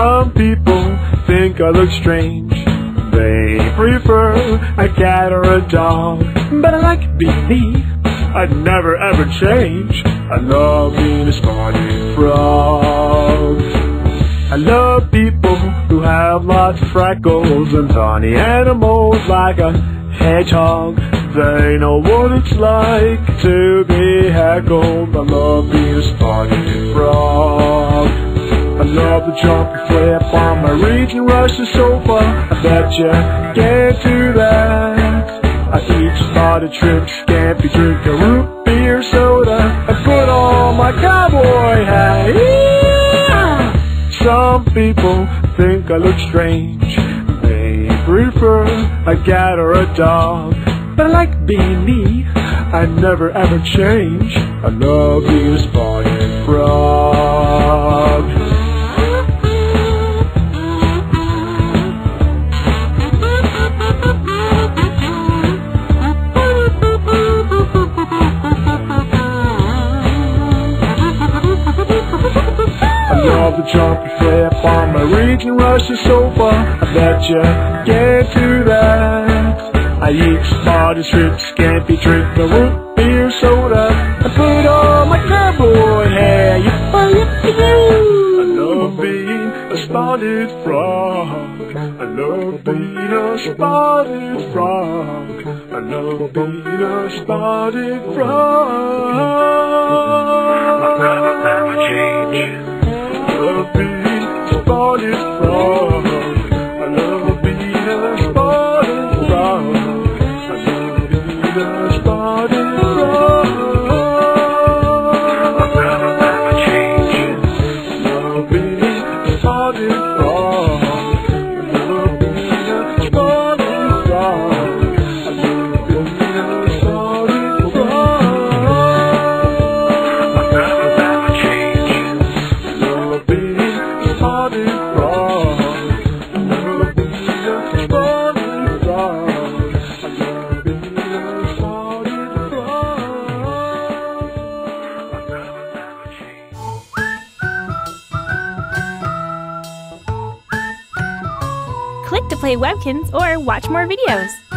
Some people think I look strange. They prefer a cat or a dog. But I like being me. I'd never ever change. I love being a spotted frog. I love people who have lots of freckles and funny animals like a hedgehog. They know what it's like to be heckled. I love being a spotted frog. The jumpy flip on my region Russian sofa. I bet you can't do that. I eat spotted shrimp, scampi, drink a root beer soda, I put on my cowboy hat. Yeah! Some people think I look strange. They prefer a cat or a dog. But I like being me. I never ever change. I love being a spotted frog. I love the jumpy flip on my region Russian sofa. I bet you can't do that. I eat spotted shrimp, scampi, drink the root beer soda, I put on my cowboy hat. Yippee, yippee, I love being a spotted frog. I love being a spotted frog. I love being a spotted frog. Spotted Click to play Webkinz or watch more videos.